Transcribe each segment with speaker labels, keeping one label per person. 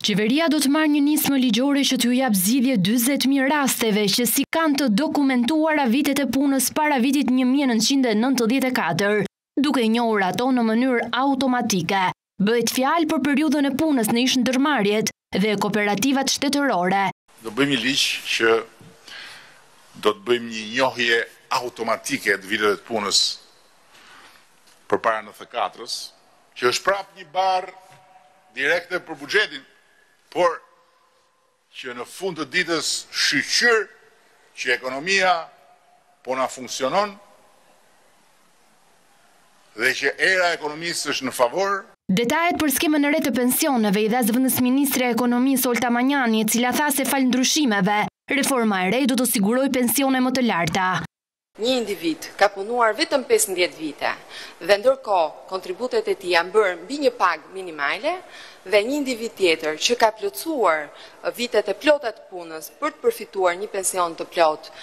Speaker 1: Qeveria do të marrë një nismë ligjore që t'u japë zgjidhje 40.000 rasteve që s'i kanë të dokumentuara vitet e punës para vitit 1994, duke i njohur ato në mënyrë automatike. Bëhet fjalë për periudhën e punës në ish-ndërmarrjet, dhe kooperativat shtetërore.
Speaker 2: Do bëjmë një ligj që do të bëjmë një njohje automatike të viteve të punës përpara nëntëdhjetë e katrës, që është prapë një barrë direkte për buxhetin, por që në fund të ditës shyqyr që ekonomia po na funksionon, dhe që era e ekonomisë është në favor.
Speaker 1: Detajet për skemën e re të pensioneve i dha zëvendësministrja e Ekonomisë Olta Manjani e cila tha se falë ndryshimeve, reforma e re do të sigurojë pensione më të larta.
Speaker 3: Një individ ka punuar vetëm pesëmbëdhjetë vite dhe ndërkohë kontributet e tij janë bërë mbi një pagë minimale dhe një individ tjetër që ka plotësuar vitet e plota të punës për të përfituar një pension të plotë,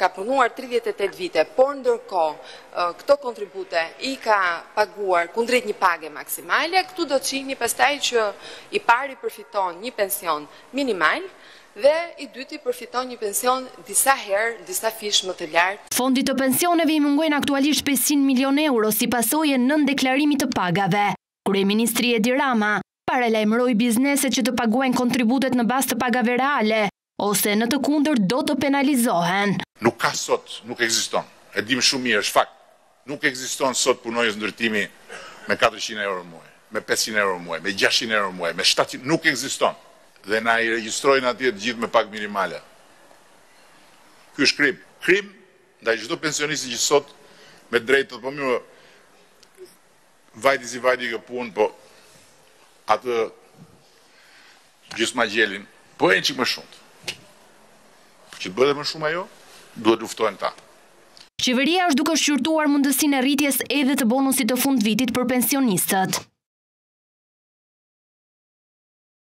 Speaker 3: ka punuar tridhjetë e tetë vite, por ndërkohë këto kontribute i ka paguar kundrejt një page maksimale, këtu do të shihni pastaj që i pari përfiton një pension minimal dhe i dyti përfiton një pension disa herë, disafish më të lartë.
Speaker 1: Fondit të pensioneve i mungojnë aktualisht pesëqind milionë euro si pasojë e nëndeklarimit të pagave. Kryeministri Edi Rama paralajmëroi bizneset që të paguajnë kontributet në bazë të pagave reale, ose në të kundërt do të penalizohen.
Speaker 2: Nuk ka sot, nuk ekziston. E dimë shumë mirë, është fakt. Nuk ekziston sot punonjës ndërtimi me katërqind euro në muaj, me pesëqind euro në muaj, me gjashtëqind euro në muaj, me shtatëqind, nuk ekziston. Dhe na i regjistrojnë atje të gjithë me pagë minimale. Ky është krim. Krim ndaj çdo pensionisti që sot me të drejtë thotë po mirë, Vajti si vajti kjo punë, po atë gjysma gjelin, po edhe një çikë më shumë. Po që të bëhet më shumë ajo, duhet luftohen këta.
Speaker 1: Qeveria është duke shqyrtuar mundësinë e rritjes edhe të bonusit të fundvitit për pensionistët.